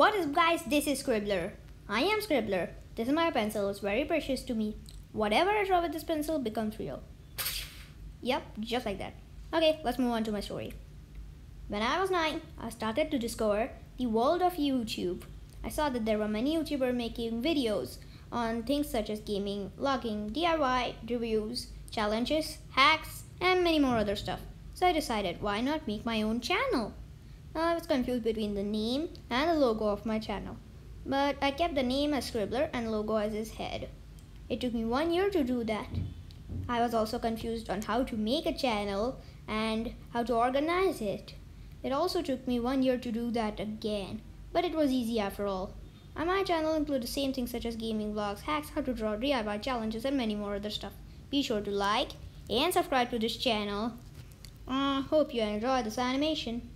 What is guys, this is Scribbler. I am Scribbler. This is my pencil, it's very precious to me. Whatever I draw with this pencil becomes real. Yep, just like that. Okay, let's move on to my story. When I was 9, I started to discover the world of YouTube. I saw that there were many YouTubers making videos on things such as gaming, vlogging, DIY, reviews, challenges, hacks, and many more other stuff. So I decided why not make my own channel? I was confused between the name and the logo of my channel. But I kept the name as Scribbler and logo as his head. It took me one year to do that. I was also confused on how to make a channel and how to organize it. It also took me one year to do that again, but it was easy after all. My channel includes the same things such as gaming vlogs, hacks, how to draw, DIY challenges, and many more other stuff. Be sure to like and subscribe to this channel. Uh, hope you enjoy this animation.